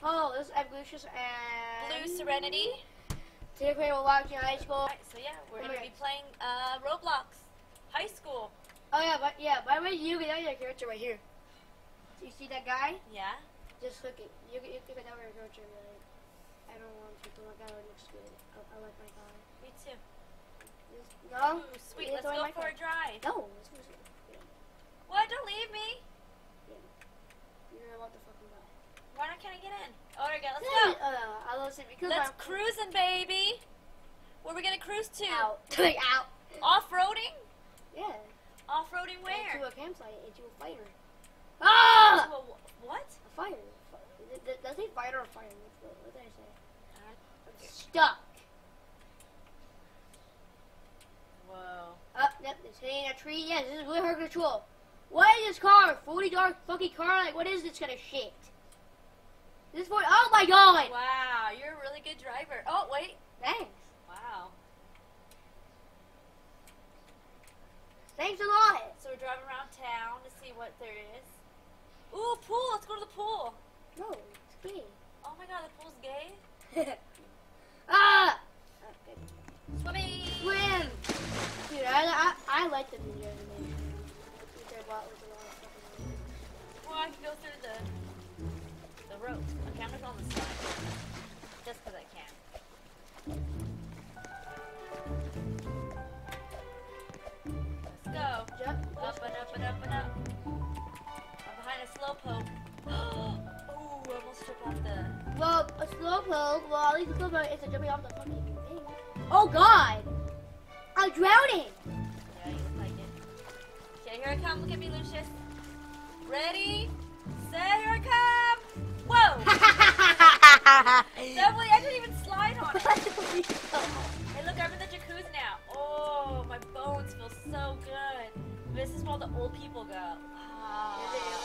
Hello, this is Ed Lucius and Blue Serenity. Today we're watching high school. Alright, so yeah, we're Oh gonna be playing uh, Roblox. High school. Oh yeah, but yeah. By the way, you get out your character right here. Do you see that guy? Yeah. Just look at you. You can out your character. Right? I don't want people like that. It looks good. I, I like my guy. Me too. This- No. Ooh, sweet. Let's go for a drive. No. Good. What? Don't leave me. You're about to fucking die. Why not? Can I get in? Oh, there we go. Let's Oh go. no, I love it because Let's I'm cruising, baby. Where we gonna cruise to? out. out. Off-roading? Yeah. Off-roading where? Into a campsite. Into a fighter. Ah! To a wh- what? A fire. Does it fighter or fire? What, did I say? Uh, Stuck. Whoa. Up, yep, it's hitting a tree. Yes, this is really hard control. What is this car? Forty dollar fucking car? Like, what is this kind of shit? This for oh my god! Wow, you're a really good driver. Oh wait. Thanks, Wow. thanks a lot. So we're driving around town to see what there is. Ooh, pool. Let's go to the pool. No, it's pretty. Oh my god, the pool's gay. ah, okay. Swimming. swim, dude. I, I, I like the video animation. Which I bought with a lot of fucking. Well, I can go through the the ropes. Okay, I'm gonna go on the side. Just because I can. Let's go. Jump. Up and up and up and up. I'm behind a slow poke. Ooh, I almost tripped off the. Well, a slow poke. Well, at least a slow poke is a jumping off the fucking thing. Oh god, I'm drowning. Yeah, you look like it. Okay, here I come. Look at me, Lucius. Ready? Set, here I come. That I didn't even slide on it. Hey, look, I'm in the jacuzzi now. Oh, my bones feel so good. This is where all the old people go. Ah.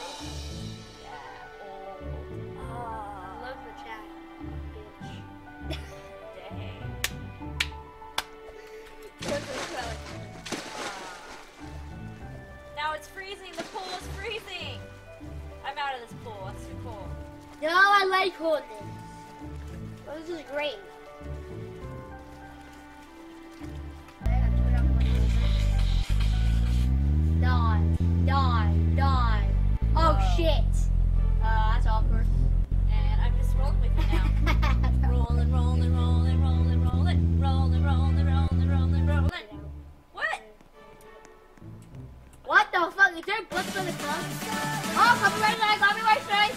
Oh, copyright strike, copyright strike.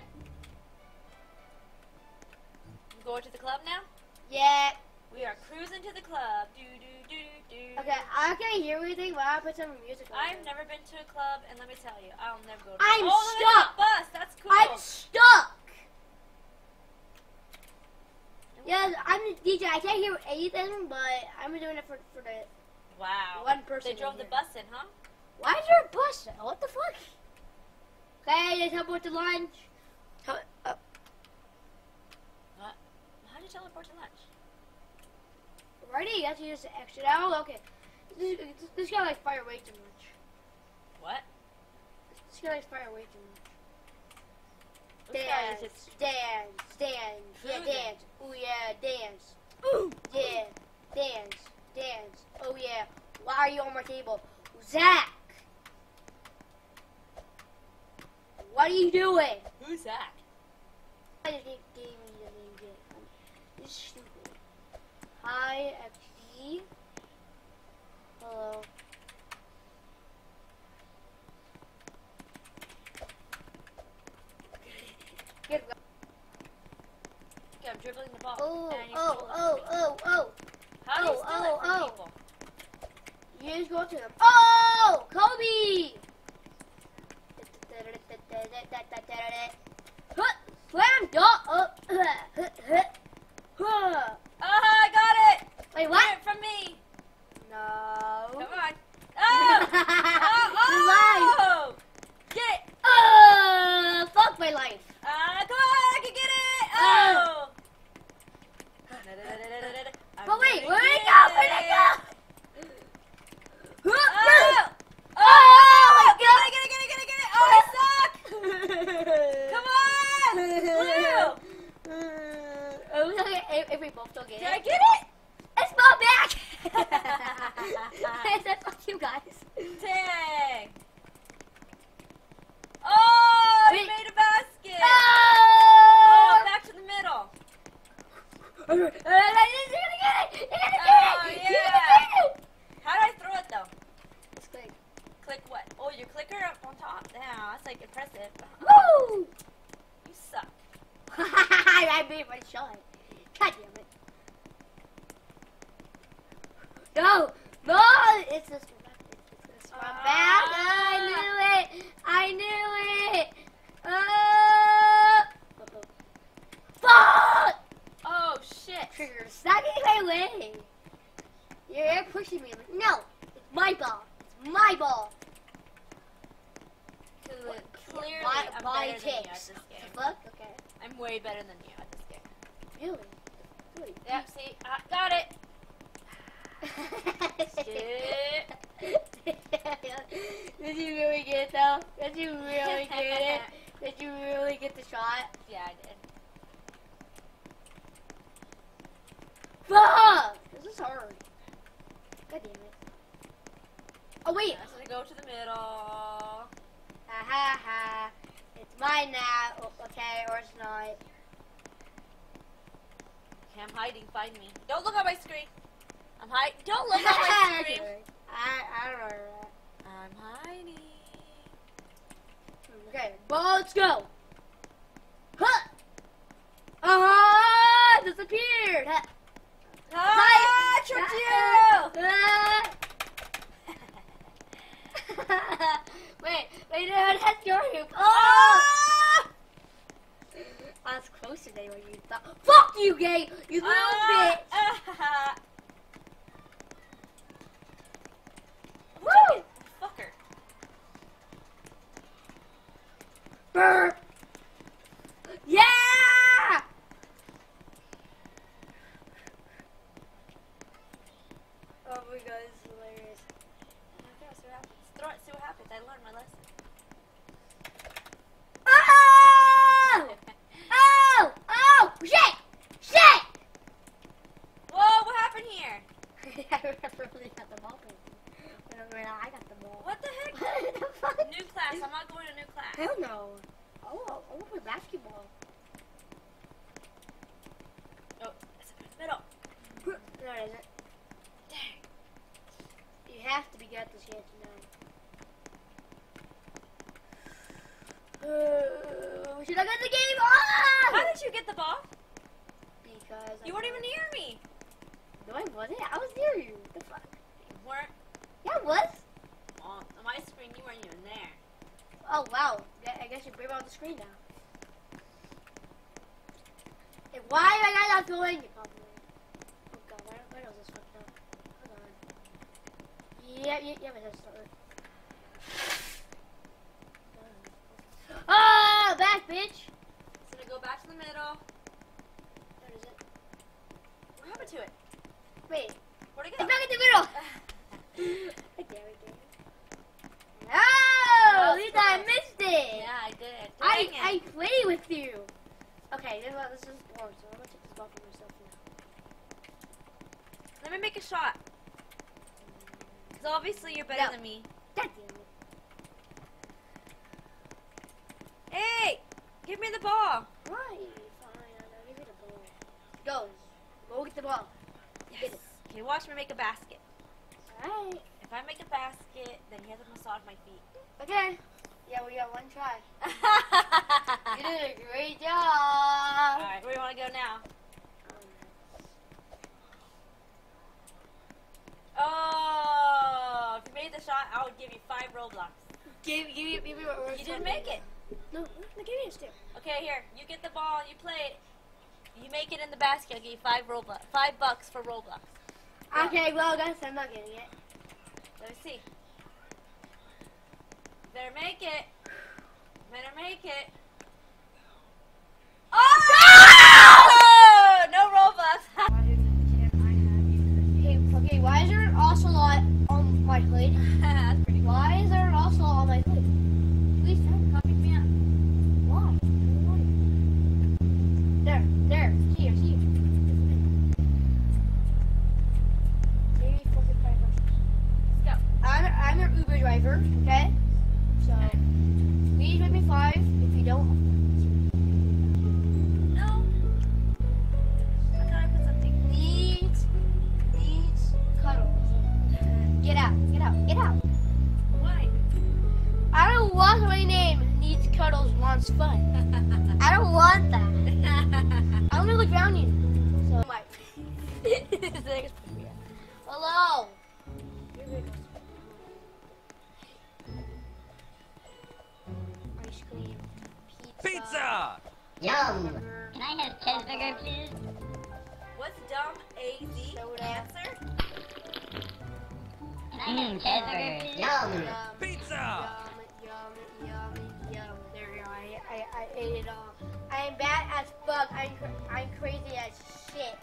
Going to the club now? Yeah. We are cruising to the club. Do do do do. Okay, I can't hear anything, but I'll put some music on. I've never been to a club, and let me tell you, I'll never go to. I'm oh, look at stuck. that bus. That's cool. I'm stuck. Yeah, I'm the DJ. I can't hear anything, but I'm doing it for, for the wow. one person. They drove the here. bus in, huh? Why is there a bus? What the fuck? Okay, let's help with the lunch. How, uh, How did you teleport to lunch? Ready? You have to use the exit out. Okay. This, this, this guy likes fire way too much. What? This guy likes fire way too much. Which guy Dance, dance, dance, yeah, dance. Oh yeah, dance. Ooh, yeah, dance, dance. Oh yeah. Why are you on my table, Zach? What are you doing? Who's that? I just gave gave me the name again. This is stupid. Hi, XD. Hello. Okay, I'm dribbling the ball. Oh, and I need oh, to oh, oh, oh, oh. How do you oh, steal oh, it from oh. people? You just go up to them. Oh, Kobe! Slam dunk. Oh, huh. Oh, I got it! Wait, Get what? it from me! No. Come on. Oh! oh! oh! Get it! Uh, fuck my life. Uh, come on, I can get it! Oh. Oh! I'm But wait, gonna where'd it get go? Where'd it go? Oh! Oh, Get it, get it, get it, get it, get it! Oh, I suck! Come if, if we both don't get Did I get it? It's my back! I said fuck you guys. Dang. Oh, you made a basket. Oh, Oh! back to the middle. You're gonna get it! You're gonna get Oh, it! You're yeah. gonna get it! How do I throw it though? It's quick. Click what? Oh, your clicker up on top. Yeah, that's like impressive. Woo! You suck. I made my shot. God damn it. No! No! It's this one back. It's this one back. I knew it! I knew it! Uh, fuck! Oh shit. Trigger, stop getting my way! You're pushing me. No! It's my ball. It's my ball. Clearly, clearly my, I'm my better than you at this The fuck? Okay. I'm way better than you at this game. Really? Really? Yep, see, I got it. Did you really get it though? Did you really get it? Did you really get the shot? Yeah, I did. Fuck! This is hard. God damn it. Oh wait! I'm gonna go to the middle. Ha ha ha. It's mine now. Oh, okay, or it's not. Okay, I'm hiding. Find me. Don't look at my screen. I'm hiding. Don't look at my screen. I, I don't know. I'm hiding. Okay, ball, let's go. Huh! Ah! Disappeared! Huh. Ah, I tricked you! Ah! wait, wait, no, that's your hoop. Oh! Ah! I was closer than what you thought. Fuck you, gay! You little Ah! bitch! Ah! Woo! Fucker. Brr. Yeah! Oh my god, hilarious. Oh okay, see what happens. Throw it, see what happens. I learned my lesson. Oh! Oh! Oh! Shit! Shit! Whoa, what happened here? I remember when they got the ball. When when I got the ball. What the heck? What the fuck? New class. I'm not going to new class. Hell no. Oh, I want to play basketball. Oh, it's in the middle. No, it isn't. Dang. You have to be good at this game to know. Uh, should I get the game on? How did you get the ball? Because You weren't even near me. No, I wasn't. I was near you. The fuck? You weren't Yeah, I was. on on my screen. You weren't even there. Oh wow. Yeah, I guess you're it on the screen now. Hey, why am I not going? You probably. Oh god, why, why is this fucked up? Hold on. Yeah, yeah, yeah, but let's start. Ah, back, bitch. It's gonna go back to the middle. That is it. What happened to it? Wait, Where'd it it's go? back in the middle. I dare it, dare it. Oh, at least I close. missed it. yeah, I did. I Dang it. I play with you. Okay, this, one- this is boring, so I'm gonna take this ball for myself now. Let me make a shot. Cause obviously you're better No. than me. God damn it. Hey, give me the ball. Right, fine, I'll give you the ball. Go, go get the ball. Get it. Okay, watch me make a basket. Alright. If I make a basket, then you have to massage my feet. Okay. Yeah, we got one try. You did a great job. right, where do you want to go now? Um, oh, you made the shot, I would give you five Roblox. Give, give me, give me what You didn't make it. No, no, give me a stick. Okay, here, you get the ball, you play it. You make it in the basket, I'll give you five Roblox, five bucks for Roblox. Yeah. Okay, well, guys, I'm not getting it. Let me see. Better make it. Better make it. Oh! No. Hey, okay, why is there an ocelot my plate. That's pretty cool. Why is there an also on my plate? Please don't copy me out. Why? There, there, here, you, Maybe four to five Let's go. I'm, I'm your Uber driver, okay? So, please make me five if you don't. Pizza. Pizza! Yum! Can I have cheeseburger, please? What's dumb? AZ? Soda. Cancer? Can I have mm, cheeseburger, please? Yum! Yum. Pizza! Yum, yum, yum, yum. There we go. I, I, I ate it all. I am bad as fuck. I'm, cr- I'm crazy as shit.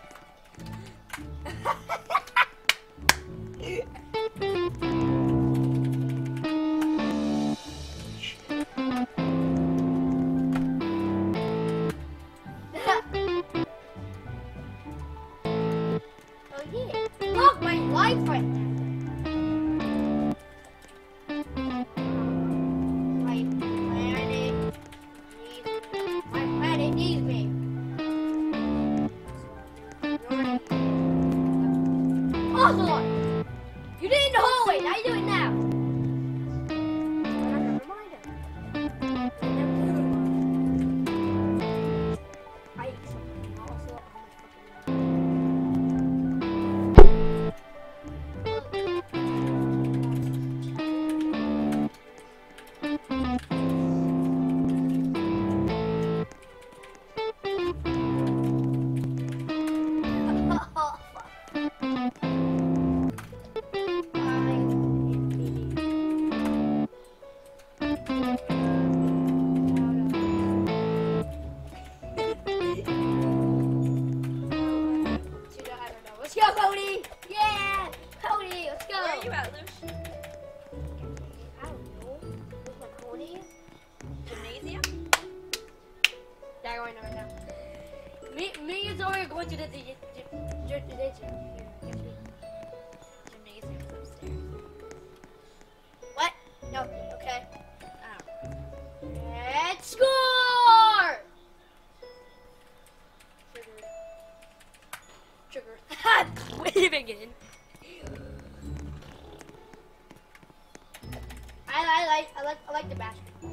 I, like I like I like the basketball.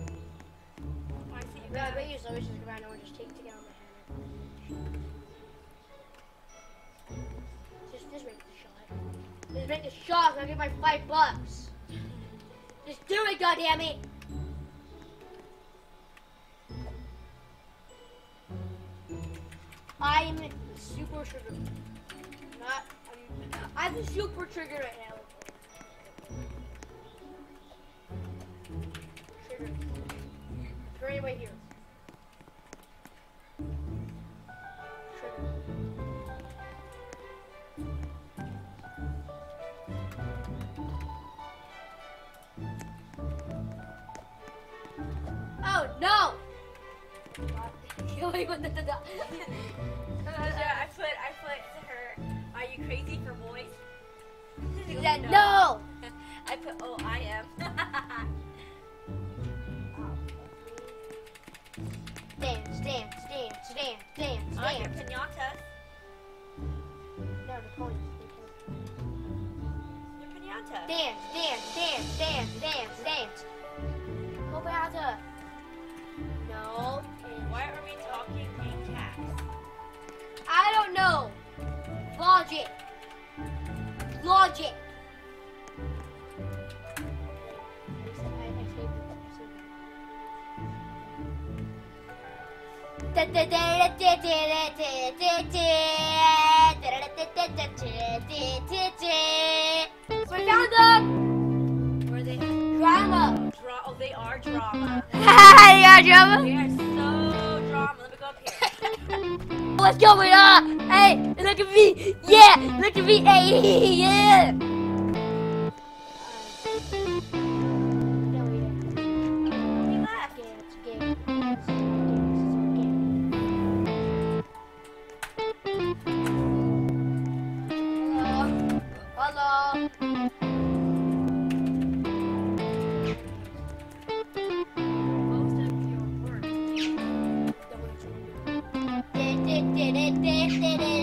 I bet you always just go around and just take to get on my hammer. Just just make the shot. Just make the shot. I'll get my five bucks. Just do it, goddammit! I'm super triggered. Not. I'm, I'm super triggered right now. Turn right here. Oh no! I put I put her, are you crazy for boys? Yeah, no! I put oh I am. I dance. pinatas. No, the ponies. Your pinata. Dance, dance, dance, dance, dance, dance. Go back. No. Why are we talking in caps? I don't know. Logic. Logic. We found them! Were they Drama! dra- Oh, they are drama. yeah, drama! They are so drama. Let me go up here. What's going on? Hey, look at me! Yeah! Look at me! Hey, yeah! Look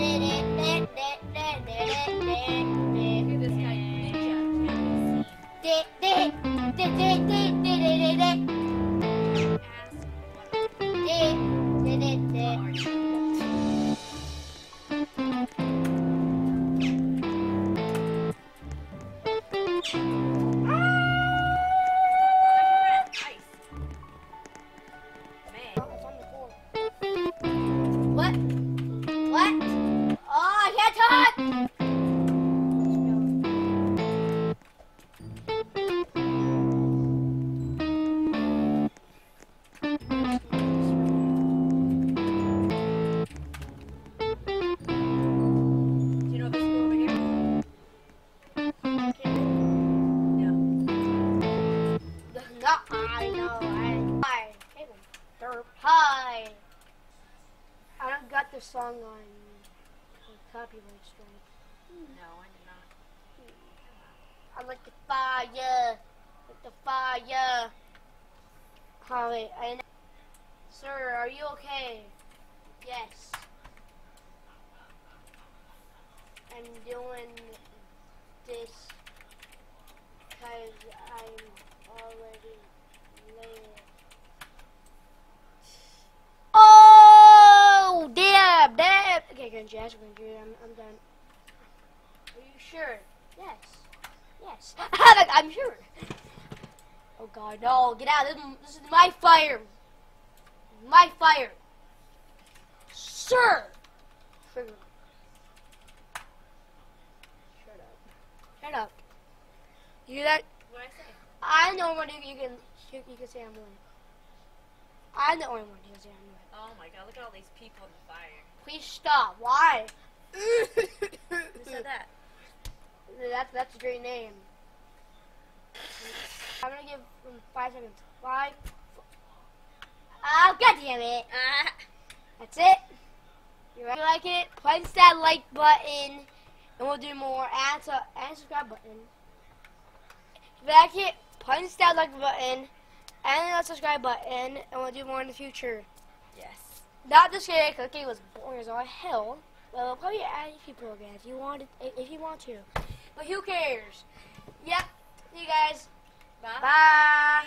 a song on uh, copyright strike. No, I did not. I like the fire. Like the fire. Oh, wait. I know. Sir, are you okay? Yes. I'm doing this because I'm already late. Oh, damn, damn. Okay, good, Jazz, I'm, I'm done. Are you sure? Yes. Yes. I'm sure. Oh god, no. Get out. This, is- my fire. My fire. Sir. Shut up. Shut up. You hear that? What I say? I'm the only one you can, you, you can say I'm willing. I'm the only one who can say I'm willing. Oh my god, look at all these people in the fire. Please stop. Why? Who said that? That's that's a great name. I'm gonna give them five seconds. Five. four- Oh god damn it! Ah. That's it. You ready? You like it? Punch that like button, and we'll do more. And, su- and subscribe button. If you like it, punch that like button, and that subscribe button, and we'll do more in the future. Yes. Not the scary cookie was boring as all hell. Well, probably add a few again if you want it, if you want to. But who cares? Yep. See you guys. Bye. Bye.